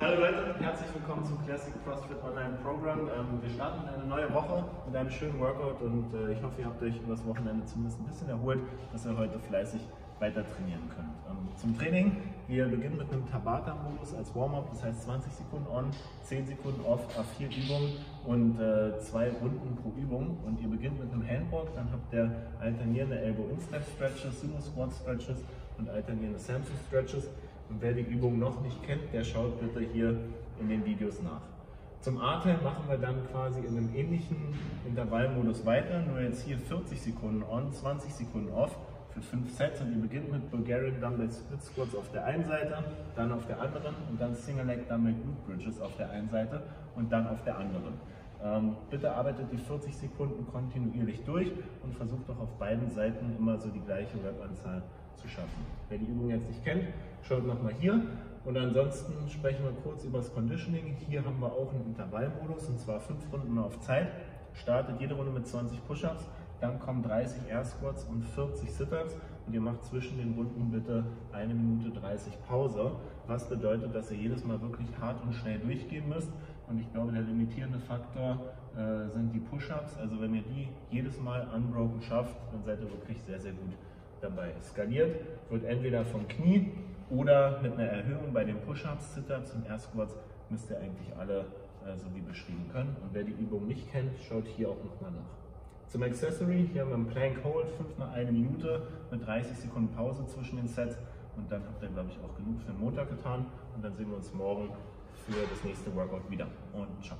Hallo Leute, herzlich willkommen zum Classic CrossFit Online Program. Ähm, wir starten eine neue Woche mit einem schönen Workout und äh, ich hoffe, ihr habt euch übers Wochenende zumindest ein bisschen erholt, dass ihr heute fleißig weiter trainieren könnt. Ähm, zum Training, wir beginnen mit einem Tabata-Modus als Warm-up, das heißt 20 Sekunden on, 10 Sekunden off, A4 Übungen und äh, zwei Runden pro Übung. Und ihr beginnt mit einem Handwalk, dann habt ihr alternierende Elbow-In-Step-Stretches, Sumo-Squat-Stretches und alternierende Samson-Stretches. Und wer die Übung noch nicht kennt, der schaut bitte hier in den Videos nach. Zum Atem machen wir dann quasi in einem ähnlichen Intervallmodus weiter, nur jetzt hier 40 Sekunden on, 20 Sekunden off für 5 Sets und ihr beginnt mit Bulgarian Dumbbell Split Squats auf der einen Seite, dann auf der anderen und dann Single Leg Dumbbell Glute Bridges auf der einen Seite und dann auf der anderen. Ähm, bitte arbeitet die 40 Sekunden kontinuierlich durch und versucht auch auf beiden Seiten immer so die gleiche Rep-Anzahl zu schaffen. Wer die Übung jetzt nicht kennt, schaut nochmal hier. Und ansonsten sprechen wir kurz über das Conditioning. Hier haben wir auch einen Intervallmodus und zwar 5 Runden auf Zeit. Startet jede Runde mit 20 Push-Ups, dann kommen 30 Air Squats und 40 Sit-Ups und ihr macht zwischen den Runden bitte eine Minute 30 Pause, was bedeutet, dass ihr jedes Mal wirklich hart und schnell durchgehen müsst. Und ich glaube, der limitierende Faktor äh, sind die Push-Ups. Also wenn ihr die jedes Mal unbroken schafft, dann seid ihr wirklich sehr, sehr gut dabei. Skaliert wird entweder vom Knie oder mit einer Erhöhung bei den Push-Ups, Sit-Ups und Air Squats müsst ihr eigentlich alle äh, so wie beschrieben können. Und wer die Übung nicht kennt, schaut hier auch nochmal nach. Zum Accessory, hier haben wir einen Plank Hold, 5 mal 1 Minute mit 30 Sekunden Pause zwischen den Sets. Und dann habt ihr, glaube ich, auch genug für den Montag getan. Und dann sehen wir uns morgen für das nächste Workout wieder. Und ciao.